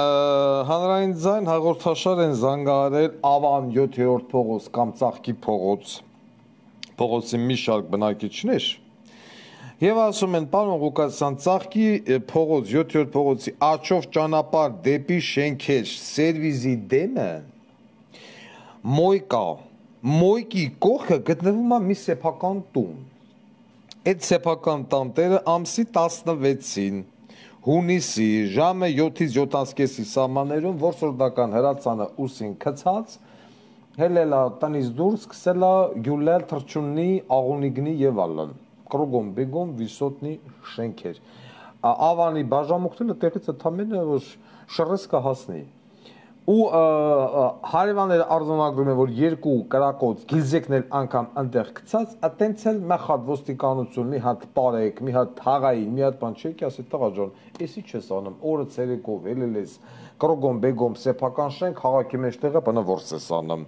Հանրային ձայն հաղորդաշար են զանգահարել Ավան 7-րդ փողոց կամ Ծաղկի փողոց փողոցի մի շարք բնակիչներ Եվ ասում են, պարոն Ղուկասյան, Ծաղկի փողոց, 7-րդ փողոցի աչով ճանապարհ դեպի շենքեր, սերվիզի դեմը մոյկա, մոյկի կողքը գտնվում է մի սեփական տուն։ Այդ սեփական տանտերը ամսի 16-ին հունիսի ժամը 7-ից 7:30-ի սահմաններում որսորդական հրացանը ուսին քցած հելելա տնից դուրս սկսելա գյուլել թրջուննի աղունիգնի եւ ալլան կրոգոմ բեգոմ վիսոտնի շենքեր ավանի բաժամուկտելը տեղից ընդամենը որ շռես կհասնի ու հարևանները արձանագրում են որ երկու կրակոց գիլզեկներ անգամ այնտեղ գցած այտենց էլ մախատ ոստիկանություն մի հատ բարեկ մի հատ թաղայի մի հատ բան չի ասի տղա ջան էսի չես անում օրը ցերեկով ելել ես կրոգոմ բեգոմ սեփական շենք քաղաքի մեջտեղը բնա որս ես անում